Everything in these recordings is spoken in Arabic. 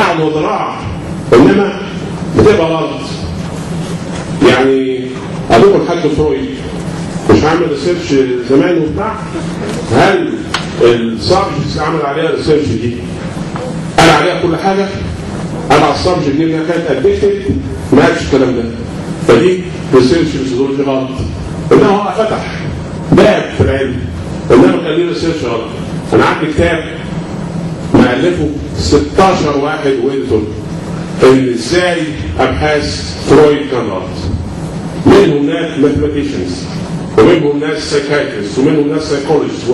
نعم وذراع إنما بتبقى غلط يعني أبوك الحاج فرويد مش عامل research زمان وبتاع؟ هل ال subjects اللي عمل عليها research دي؟ قال عليها كل حاجة؟ قال على ال subject إنها كانت addicted ما قالش الكلام ده. فدي research methodology غلط إنما هو فتح باب في العلم. إنما كان ليه research غلط. أنا عندي كتاب مألفه 16 واحد ويلتون ان إزاي أبحاث فرويد كان غلط منهم ناس mathematicians ومنهم ناس psychiatrists ومنهم ناس psychologists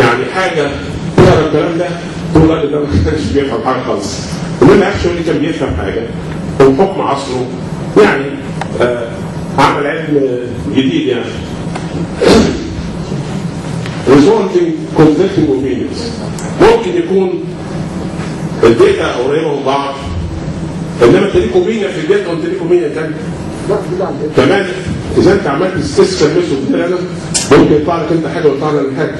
يعني حاجة تقرا الكلام ده تقول لا ده ما كانش بيفهم حاجة خالص. انما actually كان بيفهم حاجة وبحكم عصره. يعني آه عمل علم جديد يعني. Resulting conflicting opinions ممكن يكون ال data قريبه من بعض إنما انت ليك opinion في ال data وانت ليك opinion ثانية كمان إذا أنت عملت statistical method أنا ممكن يطلع لك أنت حاجة ويطلع لك حاجة.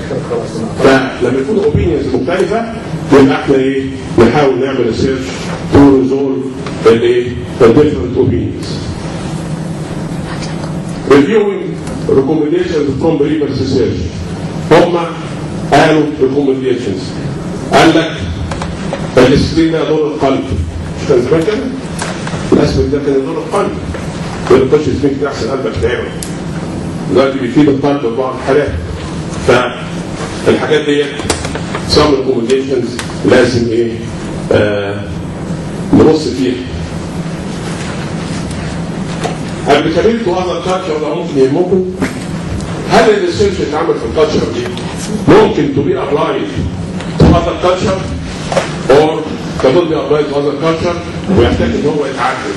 فلما يكون opinions مختلفة يبقى إحنا إيه؟ نحاول نعمل research to resolve الايه ال different opinions reviewing recommendations from previous research. هم قالوا recommendations قال لك الاسبرين دور القلب مش كان زمان كده؟ الاسبرين ده كان دور القلب يقول خش اسبرين كده احسن قلبك تعبك دلوقتي بيفيد القلب في بعض الحالات فالحاجات ديت some recommendations لازم إيه آه نبص فيها applicability to other culture ده ممكن يهمكم هل ال research اللي اتعمل في ال culture دي ممكن to be applied to other culture or cannot be applied to other culture. ويحتاج إن هو يتعدل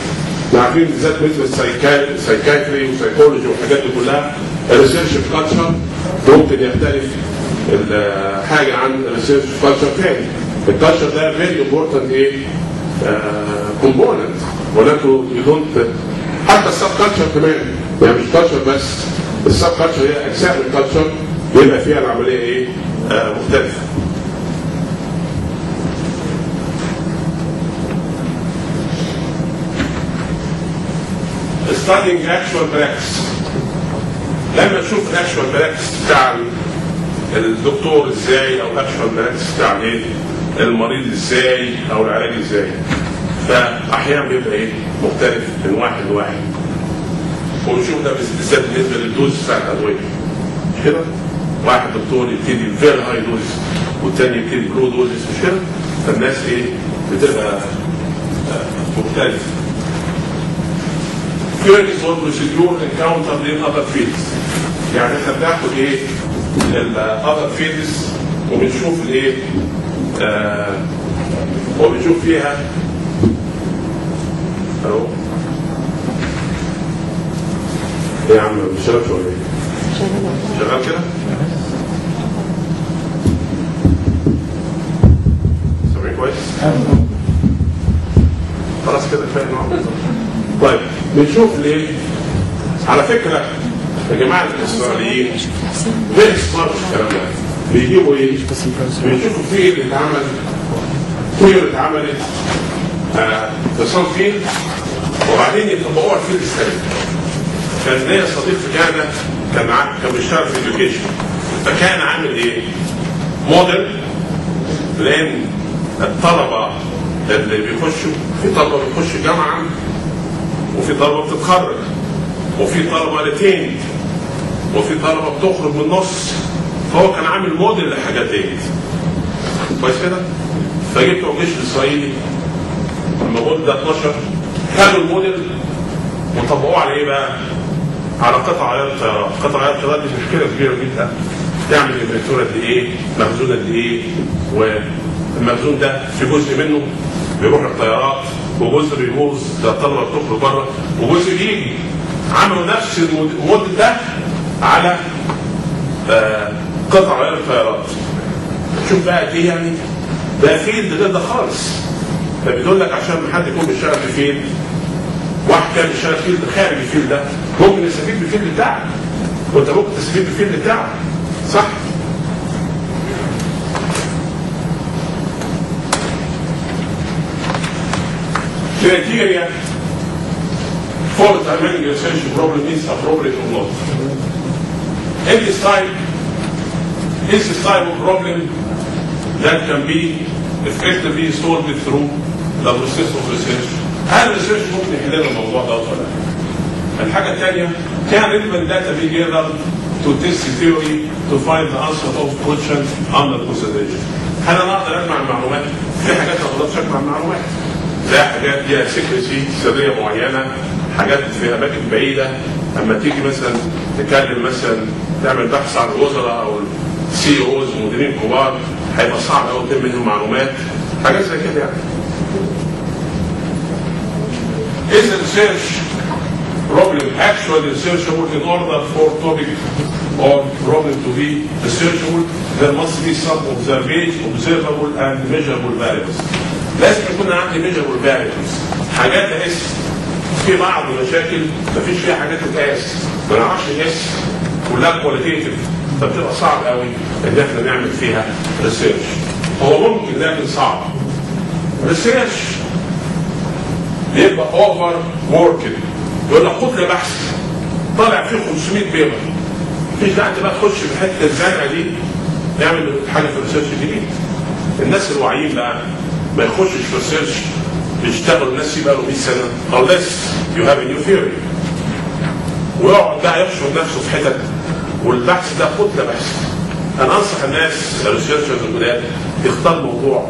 إحنا عارفين بالذات مثل ال psychiatry وال psychology والحاجات دي كلها. ال research في culture ممكن يختلف. حاجة عن ال research في culture تاني. ال culture ده very important إيه؟ component ولكن you don't حتى ال subculture كمان. يعني مش culture بس. ال subculture هي أجزاء من ال culture يبقى فيها العملية إيه؟ آه مختلفة. Studying actual practice لما نشوف ال actual practice بتاع الدكتور إزاي أو ال actual practice بتاع إيه؟ المريض إزاي أو العلاج إزاي. فأحيانا بيبقى إيه؟ مختلف من واحد لواحد. ونشوف ده بالذات بالنسبة لل dose بتاع الادويه كده؟ واحد دكتور يبتدي very high dose والتاني يبتدي low dose مش كده؟ فالناس إيه؟ بتبقى مختلفة. Theories or procedure encountered in other fields. يعني إحنا بناخد إيه؟ الاذر فيلدز وبنشوف الإيه؟ آه وبنشوف فيها. ألو؟ إيه يا عم مش شغال ولا إيه؟ شغال كده؟ سامعين كويس؟ خلاص كده كفاية طيب بنشوف ليه على فكرة يا جماعة الإسرائيليين very smart الكلام ده بيجيبوا إيه؟ بيشوفوا في إيه اللي اتعمل في اللي اتعملت آه في some field وبعدين يطبقوها في الثاني كان ليا صديق في كندا كان كان بيشتغل في education فكان عامل إيه؟ موديل لأن الطلبة اللي بيخشوا في طلبة بيخشوا جامعة وفي طلبة بتتخرج وفي طلبة retained وفي طلبة بتخرج من النص فهو كان عامل موديل للحاجات ديت كويس كده؟ فجبت الجيش الاسرائيلي لما الموديل ده 12 خدوا الموديل وطبقوه على إيه بقى؟ على قطع غيار الطيارات، قطع غيار الطيارات دي مشكلة كبيرة جدا تعمل inventory قد إيه؟ مخزون قد إيه؟ والمخزون ده في جزء منه بيروح الطيارات وجزء بيبوظ ده الطلبه بتخرج بره وجزء بيجي عملوا نفس الموديل ده على آه قطع غيار الطيارات شوف بقى إيه يعني ده field غير ده خالص فبيقول لك عشان حد يكون بيشتغل في field واحد كان بيشتغل field خارج ال field ده ممكن يستفيد بال field بتاعك وانت ممكن تستفيد بالفيلد بتاعك صح؟ criteria for determining a research problem is appropriate or not. In this type, is this type of problem that can be effectively solved through the process of research. هل الريسيرش ممكن يحل الموضوع ده ولا لا؟ الثانية can relevant data be gathered to test theory to find the answer of question under consideration. هل أنا أقدر أجمع المعلومات؟ في حاجات ما أقدرش أجمع المعلومات. زي حاجات فيها secrecy سرية معينة، حاجات في أماكن بعيدة، أما تيجي مثلا تكلم مثلا تعمل بحث عن الوزراء أو ال CEOs مديرين كبار هيبقى صعب قوي تلم منهم معلومات، حاجات زي كده يعني. Is research problem actually researchable in order for topic or problem to be researchable there must be some observable and measurable variables لازم يكون عندي measurable variables حاجات اقيس في بعض المشاكل مفيش فيها حاجات تتقاس ما نعرفش نقيس كلها qualitative فبتبقى صعب قوي ان إحنا نعمل فيها research هو ممكن لكن صعب research بيبقى overworked يقول لك لي بحث طالع فيه 500 paper مفيش داعي بقى تخش في الحته الزرقاء دي نعمل حاجة في ال research جديد. الناس الواعيين بقى ما يخشش في ال research يشتغلوا الناس فيه بقى له 100 سنة unless you have a new theory. ويقعد بقى يحشر نفسه في حتت. والبحث ده ده بحث أنا أنصح الناس ال researchers الجداد يختار موضوع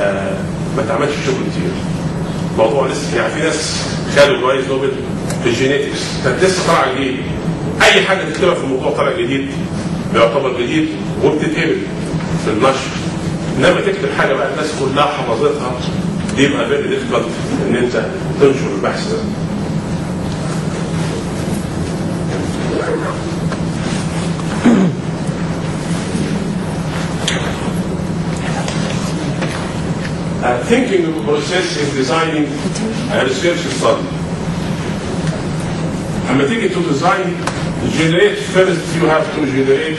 آه ما تعملش شغل كتير. موضوع لسه يعني في ناس خدوا جوائز نوبل. في ال genetics. كانت لسه طالعه جديد. أي حاجة تكتبها في الموضوع طالع جديد بيعتبر جديد وبتتقبل في النشر. انما تكتب حاجة بقى الناس كلها حفظتها دي يبقى very difficult إن أنت تنشر البحث ده. Uh, thinking process in designing a research study. لما تيجي to design generate first you have to generate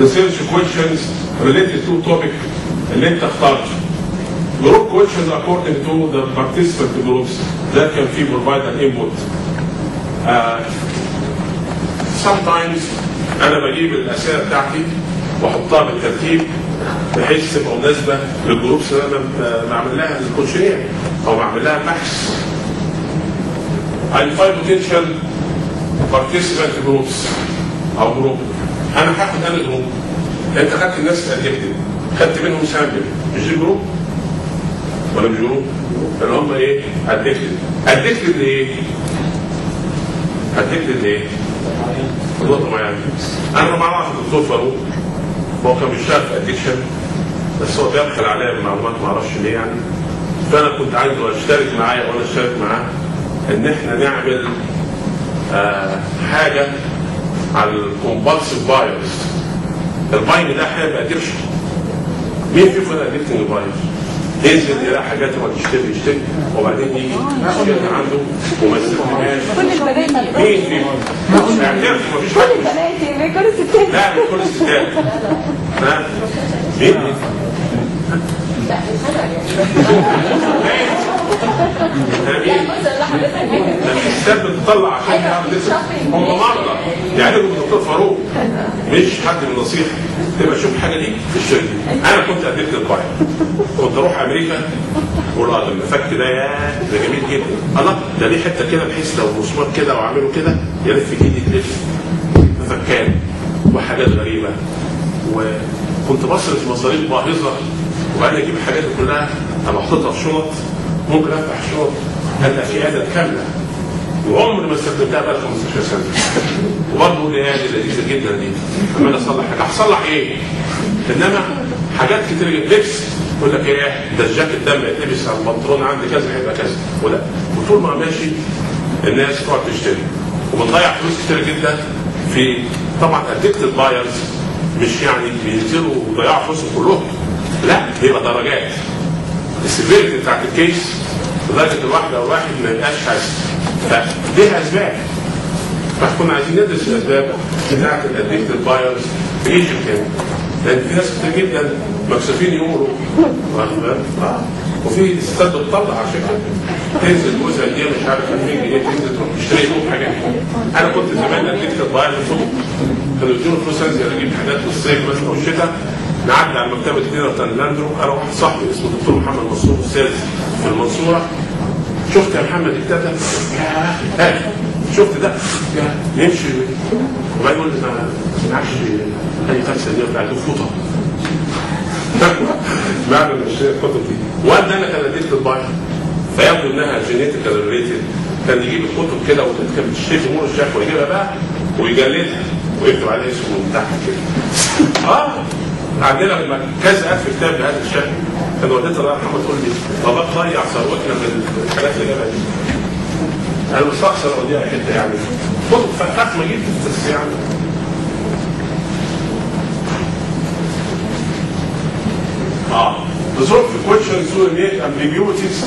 research questions related to topic اللي انت اخترته group questions according to the participant groups that can provide an input sometimes أنا بجيب الأسئلة بتاعتي وأحطها بالترتيب بحيث تبقى مناسبة لل groups اللي أنا بعمل لها ال questionnaire أو بعمل لها بحث. Identify potential participant groups أو group أنا هاخد أنا جروب انت خدت الناس addicted خدت منهم sample مش دي group ولا مش group؟ اللي هم إيه؟ addicted addicted لايه؟ addicted لايه؟ نقطة معينة أنا لما اعرف الدكتور فاروق. هو كان بيشتغل في addiction بس هو بيبخل عليا بالمعلومات ما أعرفش ليه يعني. فأنا كنت عايزه أشترك معايا وأنا أشترك معاه. إن إحنا نعمل آه حاجة على ال compulsive buyers ال buying ده هيبقى addiction مين فيكم أنا addicting buyers؟ ينزل يلاقي حاجات ما تشتري يشتري وبعدين يجي يشتري عنده وما يستخدمهاش كل البنات مين فيكم؟ اعترف مفيش حاجة. مش البنات كل الستات. لا مش كل الستات. ها؟ مين؟ مين؟ الستات بتطلع عشان تعمل لسه هم مرضى يعني يجوا الدكتور فاروق. مش حد من نصيحه تبقى شوف حاجة دي في الشركة. أنا كنت قدمت البايع كنت أروح أمريكا. أقول آه المفك ده يا ده جميل جدا. الله ده ليه حتة كده بحيث لو مسمار كده واعمله كده يلف ايدي تلف مفكات وحاجات غريبة. وكنت بصرف مصاريف باهظة. وبعدين أجيب الحاجات دي كلها. ابقى أحطها في شنط. ممكن أفتح شنط هلا في عدد كامله وعمري ما استخدمتها بقى 15 سنة. وبرضه دي هذه لذيذة جدا دي. عمال أصلح حاجة. هصلح إيه؟ إنما حاجات كتير جدا. لبس. يقول لك إيه؟ ده الجاكيت ده ما يتلبس على البنطلون عندي كذا هيبقى كذا. ولا. وطول ما ماشي الناس تقعد تشتري. وبنضيع فلوس كتير جدا في طبعا addict ال buyers مش يعني بينزلوا ويضيعوا فلوسهم كلهم. لا بيبقى درجات. ال severity بتاعت ال case لدرجه الواحدة أو الواحد ما يبقاش حاسس. فليها أسباب. فكنا عايزين ندرس الأسباب بتاعت ال addicted buyers في Egypt هنا لأن في ناس كتير جدا مكسوفين بالك؟ آه. وفي ستات بتطلع على فكرة تنزل جوزها دي مش عارف 2000 جنيه تنزل تروح تشتري لهم حاجات أنا كنت زمان في السوق كانوا يدوني فلوس أنزل أجيب حاجات في الصيف مثلا أو الشتاء نعدي على مكتبة كده لاندرو أنا واحد صاحبي اسمه الدكتور محمد منصور أستاذ في المنصورة. شفت يا محمد هات شفت ده؟ يا نمشي وبعدين يقول ما معكش أي خمسة جنيه بتاعت فوطه معنى اشتري الكتب دي. وقد أنا كان أديت البايع فيبدو إنها جينيتيكال ريليتد. كان يجيب الكتب كده وكانت بتشتري امور الشيخ ويجيبها بقى ويجلدها ويكتب عليها اسمه من تحت كده. آه. عندنا لما كذا ألف كتاب بهذا الشكل كان والدتي الله يرحمها تقول لي باباك ضيع ثروتنا من الحاجات اللي جابها دي أنا مستخسر اوديها حتة يعني. كتب فخمه جدا بس يعني. resolve the questions to eliminate ambiguities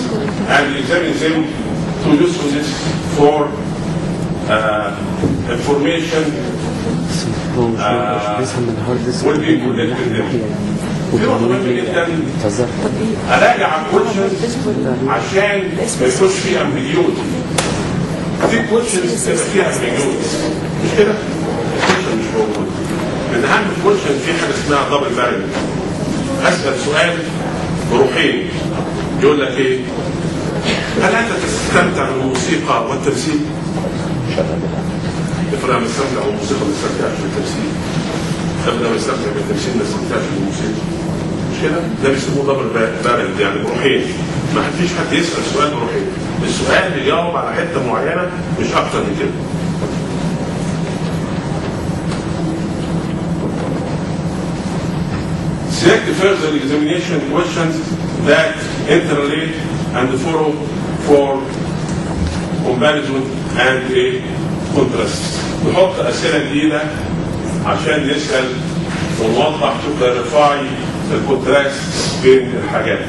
and examine them to usefulness for uh, information هو بيفهم من في جدا اراجع الكويشنز عشان ما يكونش فيه ambiguity في بتبقى فيها ambiguity مش كده؟ مش موجود من اهم الكويشن في حاجة اسمها دبل فاريبل اسال سؤال بروحين يقول لك إيه؟ هل انت تستمتع بالموسيقى والتمثيل؟ افرض أنا بستمتع بالموسيقى ما بستمتعش بالتمثيل افرض أنا بستمتع بالتمثيل ما بستمتعش بالموسيقى مش كده؟ ده بيسموه دبل بارل يعني بروحين. ما فيش حد يسأل سؤال بروحين. السؤال بيجاوب على حتة معينة مش أكتر من كده. Select further examination questions that interrelate and follow for comparison and a contrast. نحط أسئلة جديدة عشان نسأل ونوضح to clarify الكونتراست بين الحاجات.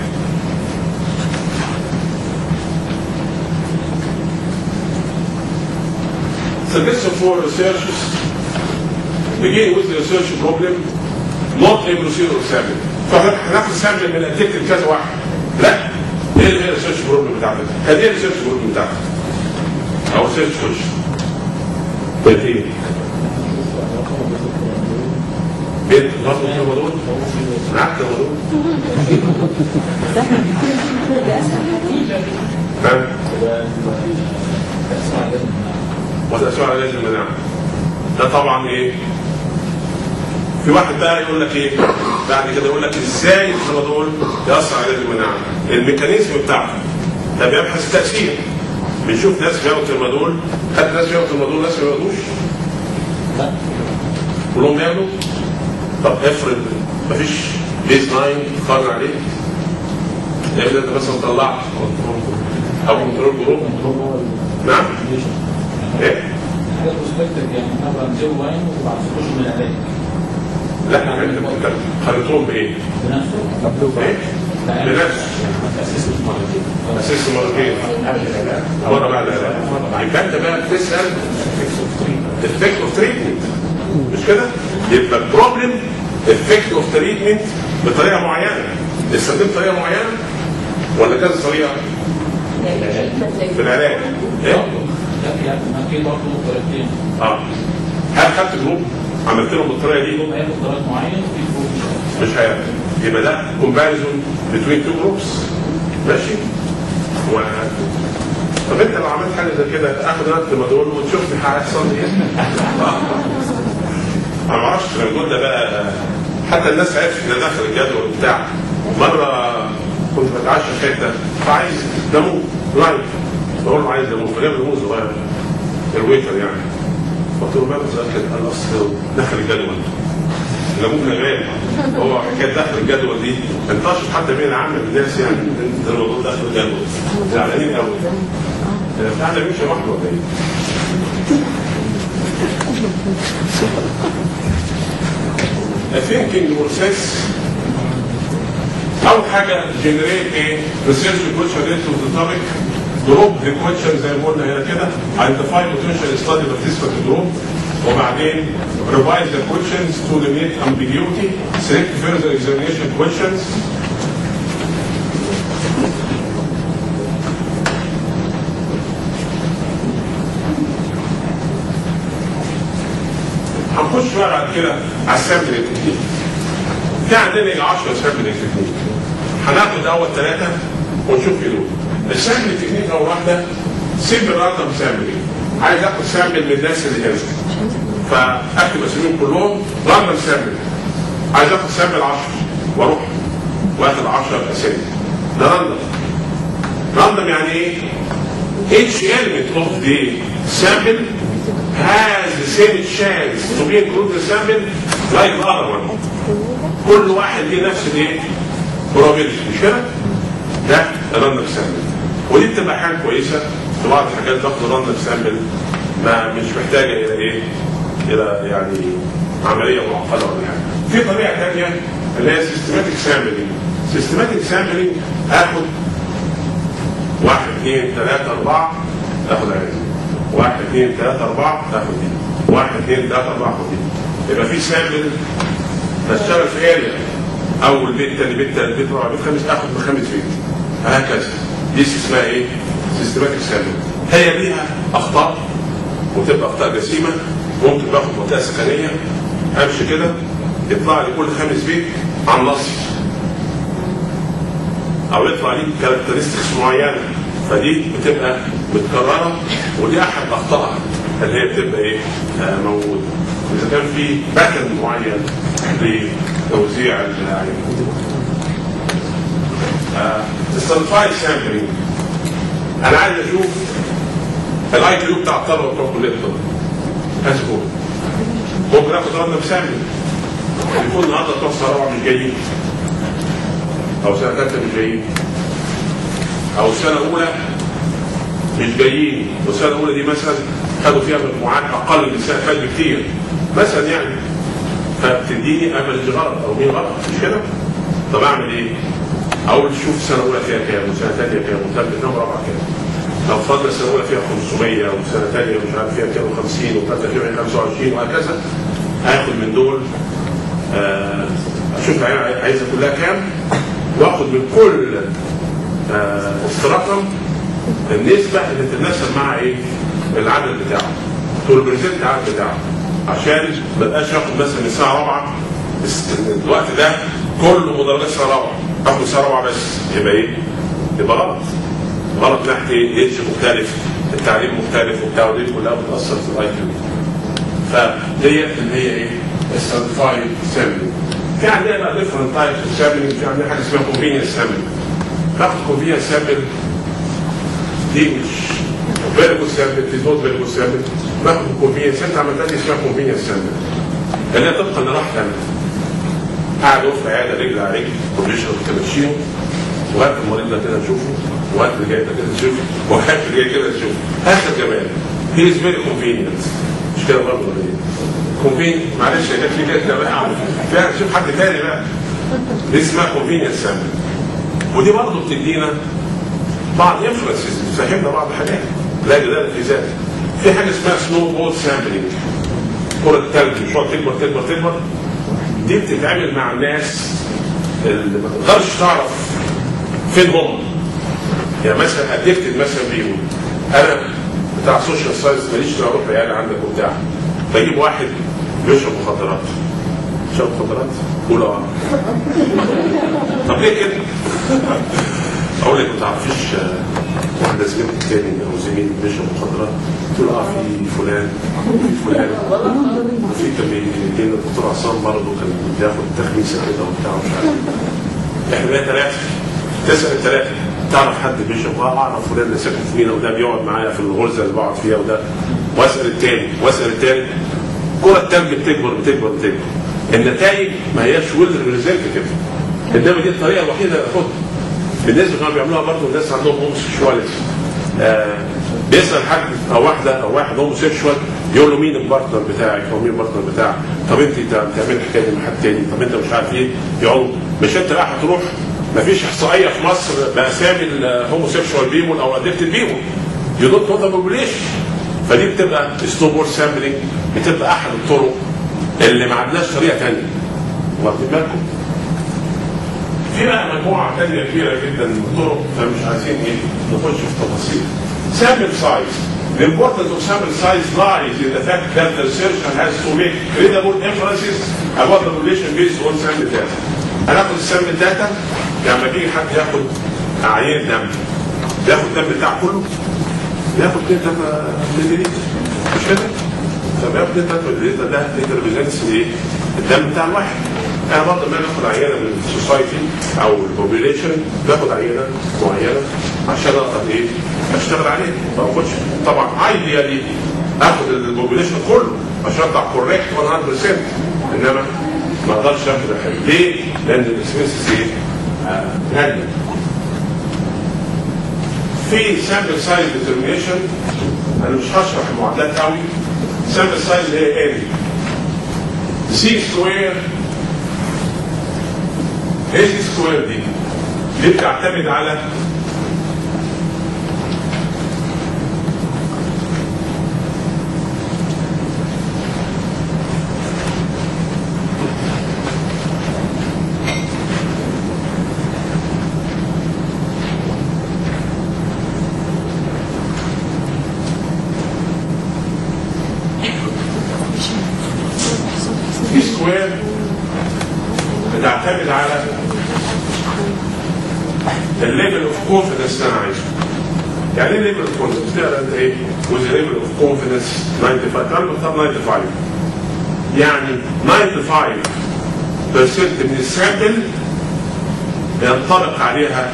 Suggestion for researchers begin with the research problem not a procedural sample فاحنا هناخد سامبل من اديكتد كذا واحد لا إيه الريسيرش بروبلم بتاعتك؟ إيه الريسيرش بروبلم بتاعتك؟ أو ريسيرش كويشن كانت إيه؟ بنت برضه في رمضان معاك رمضان فاهم؟ والاسئله على لازم مناعه ده طبعا إيه؟ في واحد بقى يقول لك إيه بعد كده يقول لك إزاي الترامادول ياثر على المناعة ال mechanism بتاعه ده بيبحث التاثير بنشوف ناس بياخدوا ترمادول خد ناس بياخدوا ترمادول ناس ما بياخدوش؟ كلهم بياخدوا؟ طب افرض مفيش baseline قارن عليه. افرض أنت مثلا طلعت أو control group نعم. إيه؟ حاجة بروسبكتيف يعني نبقى زيرو لاين تخش من العلاج. لا إحنا خليتهم بإيه؟ بنفسه. إيه؟ بنفسه تاسيس مرتين مره بعد يبقى انت بقى بتسال افكت اوف تريتمنت مش كده؟ يبقى البروبلم افكت اوف تريتمنت بطريقه معينه استخدمت طريقه معينه ولا كذا طريقه في العلاج؟ إيه؟ ما في برضه طريقتين آه هل خدت group عملت لهم بالطريقة دي؟ يوم هياخد طريق معين وفي group مش هياخد. يبقى ده comparison between two groups ماشي؟ و... طب انت لو عملت حاجة زي كده اخد أنا الترمادول وتشوف لي هيحصل إيه؟ أنا ما أعرفش الترمادول ده بقى حتى الناس عرفت إن داخل الجدول بتاع. مرة كنت بتعشى في حتة فعايز ليمون lime بقول له عايز ليمون فجاب ليمون صغير. ال waiter يعني. قلت له سؤال كده قال أصل دخل الجدول. كان غالي هو حكايه دخل الجدول دي. انتشرت حتى بين عامه الناس يعني ده الموضوع دخل الجدول. زعلانين قوي ده بيمشي لوحده ولا إيه؟ Process أول حاجة generate a research question related to the topic. Group the question زي ما قلنا هنا كده. Identify potential study participant group وبعدين revise the questions to eliminate ambiguity select further examination questions. هنخش بقى بعد كده على ال sample technique في عندنا 10 sample technique هناخد أول ثلاثة ونشوف إيه دول. ال sample technique أول واحدة simple random sample عايز آخد sample من الناس اللي هنا فاكتب اساميهم كلهم random sample عايز آخد sample 10 وأروح وآخد 10 اسامي ده random random يعني إيه؟ each element of the sample has the same chance to be included in the sample like the other one. كل واحد ليه نفس الايه؟ probability مش كده؟ ده random sample ودي بتبقى حاجة كويسة في بعض الحاجات باخد random sample ما مش محتاجة إلى إيه؟ إلى يعني عملية معقدة حاجة. في طريقه ثانية اللي هي systematic sampling. systematic sampling آخد واحد اثنين ثلاثة أربعة تاخد عادي واحد اثنين ثلاثة أربعة تاخد دي واحد اثنين ثلاثة أربعة تاخد دي يبقى في sample بشتغل في area أول بيت ثاني بيت ثالث بيت رابع بيت خامس آخد من خامس بيت. هكذا. دي اسمها إيه؟ systematic sample هي ليها أخطاء وتبقى أخطاء جسيمة. ممكن باخد منطقة سكنية. أمشي كده. يطلع لي كل خامس بيت عن نصف أو يطلع ليك characteristics معينة. فدي بتبقى متكررة ودي أحد أخطائها اللي هي بتبقى إيه؟ آه موجودة. إذا كان في pattern معين لتوزيع العين ال stratified sampling أنا عايز أشوف ال IQ بتاع الطلبة بتوع كلية الطب. هسكون ممكن اخد random sampling يكون النهارده بتوع الصراحه مش جايين. أو سنة ثالثة مش جايين. أو سنة أولى مش جايين. والسنة الاولى دي مثلا خدوا فيها مجموعات أقل من السنة اللي بكتير. مثلا يعني. فبتديني average غلط أو mean غلط. مش كده؟ طب أعمل إيه؟ اول شوف السنة الاولى فيها كام وسنة ثانية كام وثالثه كام ورابعه كام. لو السنة الأولى فيها 500 وسنه ثانية مش عارف فيها كام 50 وثالثه فيها 25 وهكذا هاخد من دول آه أشوف العيال عايزة كلها كام وآخد من كل آه استراكم النسبة اللي تتناسب مع إيه؟ العدد بتاعه. توربريزنت العدد بتاعه. عشان ما بقاش ياخد مثلا رابعة بس الوقت ده كله مدرجات ساعة رابعة. آخد ساعة رابعة بس يبقى إيه؟ يبقى غلط. ناحية إيه؟ ايدج مختلف، التعليم مختلف وبتاع ودي كلها بتأثر في ال IQ. فديت اللي هي إيه؟ ال stratified sampling. في عندنا بقى different types of sampling في عندنا حاجة اسمها convenience sampling باخد convenience sample دي مش very good sample دي not very good sample باخد convenience انت عملت لي اسمها convenience sample اللي هي طبقا أنا قاعد في عيادة رجل على رجل بروفيشنال تمشيهم وهات المريض ده كده نشوفه وهات اللي جاي ده كده نشوفه وهات اللي جاي كده نشوفه هات الجمال هي از فيري كونفينينت مش كده برضه ولا إيه؟ كونفين معلش يا في كده بقى فيها تشوف حد تاني بقى. دي اسمها سامبل ودي برضه بتدينا بعض انفلونسز بتفهمنا بعض الحاجات لا جدال في ذلك. في حاجة اسمها سنو بول سامبلينج كرة التلج مش تكبر تكبر تكبر. دي بتتعمل مع الناس اللي ما تقدرش تعرف فين هم يعني مثلا addicted مثلا بيقول أنا بتاع social science ماليش دعوه عياده عندك وبتاع. بجيب واحد بيشرب مخدرات. شرب مخدرات؟ قول آه. طب ليه كده؟ أقول لك ما تعرفيش واحدة زميلتك تاني أو زميل بيشرب مخدرات؟ تقول آه في فلان في فلان. وفي كان بيجي لنا الدكتور عصام برضه كان بياخد تخميسة كده وبتاع ومش عارف. إحنا بقى ثلاثة تسأل الثلاثه تعرف حد بيشرب؟ آه أعرف فلان اللي ساكن في مينا وده بيقعد معايا في الغرزة اللي بقعد فيها وده. وأسأل الثاني وأسأل الثاني كرة التلج بتكبر بتكبر بتكبر. النتائج ما هياش well representative إنما دي الطريقة الوحيدة اللي اخدها بالنسبة كانوا بيعملوها برضه الناس عندهم homosexuality آه بيسأل حد أو واحدة أو واحد homosexual يقول له مين ال partner بتاعك أو مين ال partner بتاعك؟ طب أنت بتعمل الحكاية دي مع حد تاني؟ طب أنت مش عارف إيه؟ يقعدوا مش أنت بقى هتروح ما فيش إحصائية في مصر باسامي ال homosexual people أو addicted people you don't know them فدي بتبقى snowball sampling بتبقى أحد الطرق اللي ما عندناش طريقة ثانية واخدين بالكم؟ في بقى مجموعة ثانية كبيرة جدا من الطرق فمش عايزين إيه نخش في تفاصيل. sample size The importance of sample size lies in the fact that the researcher has to make credible inferences about the relation based on sample data. هناخد ال sample data لما بيجي حد ياخد عينه دم ياخد الدم بتاعه كله؟ ياخد كده مليلتر. مش كده؟ فبياخد كده مليلتر ده represents إيه؟ الدم بتاع الواحد. أنا برضه لما آخد عينه من ال society أو ال population باخد عينه معينة عشان أقدر إيه؟ أشتغل عليه ما باخدش. طبعا ideally آخد ال population كله عشان أطلع correct 100% إنما ما أقدرش اخد الحاجة ليه؟ لأن ال expenses إيه؟ آه، غاليه في sample size determination أنا مش هشرح المعادلات قوي sample size هي n z square إيه z square دي؟ دي بتعتمد على z square بتعتمد على ال level of confidence اللي أنا عايزه. يعني إيه level of confidence؟ تقرا انت إيه؟ with level of confidence 95 أنا بختار 95 يعني 95% من ال sample ينطبق عليها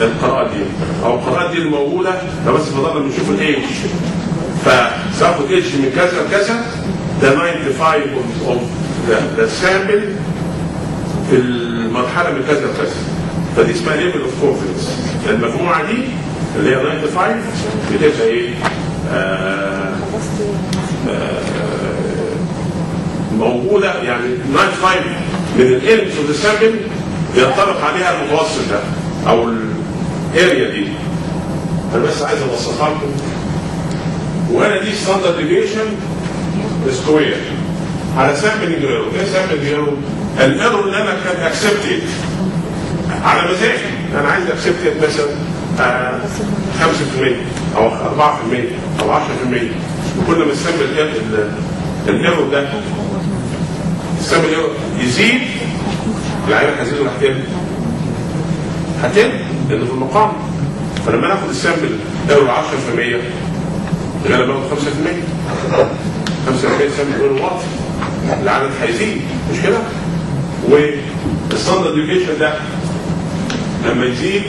القراءات دي. أو القراءات دي الموجودة ده بس فضلنا بنشوف الايدج فساخد ايدج من كذا لكذا ده 95 of the sample في المرحلة من كذا لكذا فدي اسمها level of confidence المجموعة دي اللي هي 95 بتبقى إيه؟ آه موجودة يعني 95 من ال elements of the sample ينطبق عليها المتوسط ده أو ال area دي. أنا بس عايز ابسطها لكم. وهنا دي standard deviation square على sampling error إيه sampling error؟ ال error اللي أنا كان accepted على مزاجي أنا عايز accepted مثلا آه 5% أو 4% أو 10% وكل ما ال sample ال error ده. ال sample error يزيد العينه هتزيد ولا هتقل؟ هتقل لأنه في المقام. فلما ناخد ال sample error 10% غالبا باخد 5% 5% sample error واطي. العدد هيزيد مش كده؟ وال standard deviation ده لما يزيد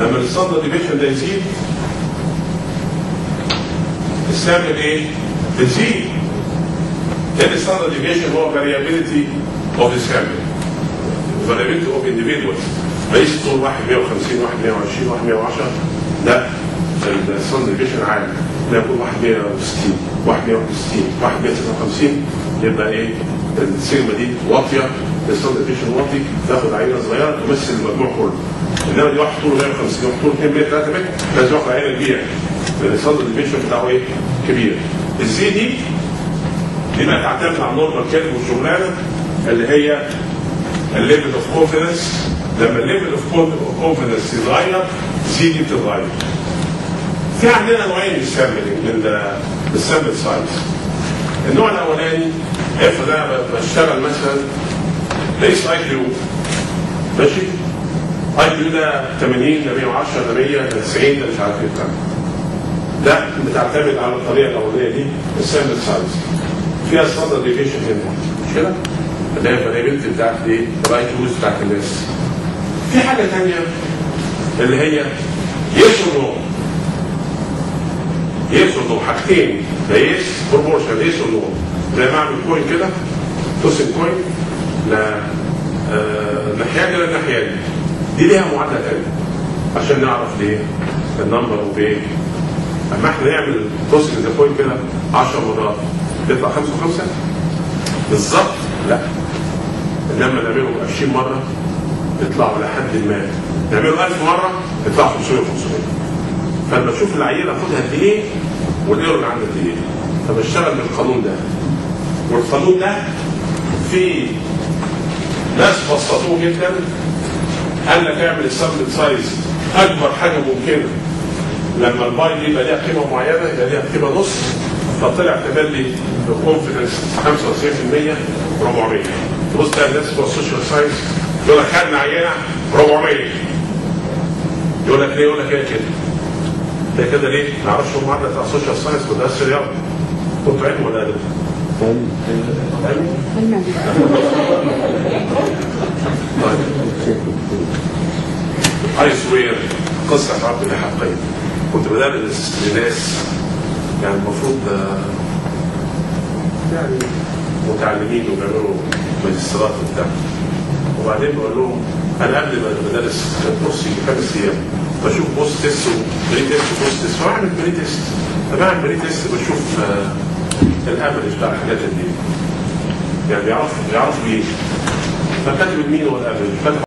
لما ال standard deviation ده يزيد ال sample إيه؟ بتزيد لأن ال standard deviation هو of the sample variability of individuals. ليس طول واحد 150 واحد 120 واحد 110 لا. deviation عالي لا يكون واحد 160 واحد 161 واحد 159 يبقى إيه؟ السيجما دي واطية. ال standard deviation واطي. تاخد عينة صغيرة تمثل المجموع كله. انما دي واحد طوله 150 واحد طوله 2 متر 3 متر لازم ياخد عينة كبيرة ال standard deviation بتاعه إيه؟ كبير ال z دي دي بقى تعتمد على ال normal curve والشغلانة اللي هي ال level of confidence لما ال level of confidence يتغير z دي بتتغير. في عندنا نوعين من من ال sample size. النوع الأولاني افرض أنا بشتغل مثلا ليس IQ ماشي؟ IQ ده 80 ده 110 ده 100 ده 90 ده مش عارف إيه بتاع. ده بتعتمد على الطريقة الاولانيه دي ال sample size. فيها standard deviation هنا مش كده؟ اللي هي بتاعت إيه؟ ال right use بتاعت الناس. في حاجة ثانية اللي هي yes no yes no حاجتين ده yes proportion yes no زي ما أعمل coin كده tossing coin لا ناحية دي للناحيه دي دي ليها معادلة ثانية عشان نعرف ليه ال number of إيه أما إحنا نعمل tossing the coin كده 10 مرات يطلع 5 و5 بالظبط لا. إنما نعمله 20 مرة يطلعوا لحد ما. نعمله 1000 مرة يطلعوا 500 و500 فلما أشوف العينة اخدها قد إيه وال error عندي قد إيه فبشتغل بالقانون ده. والقانون ده في ناس بسطوه جدا قال لك اعمل ال sample size أكبر حاجة ممكنة؟ لما ال pi دي يبقى ليها قيمة معينة يبقى ليها قيمة نص فطلع تملي ب confidence 95% 400 تبص تلاقي الناس بتوع ال social science يقول لك خدنا عينه 400 يقول لك ليه؟ يقول لك هي كده. هي كده ليه؟ ما أعرفش هم عندك بتاع ال social science كنت درست رياضه كنت علم ولا أدب؟ علم. طيب. I swear قصة رب حقيقية. كنت بدرس لناس يعني المفروض آه، يعني متعلمين وبيعملوا ماجستيرات وبتاع. وبعدين بقول لهم أنا قبل ما بدرس course خمس أيام بشوف post test و pre test و post test. فبعمل pre test. فبعمل pre test بشوف آه، ال average بتاع الحاجات دي يعني بيعرفوا بيعرفوا إيه. فكاتب ال mean وال average